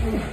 Mm-hmm.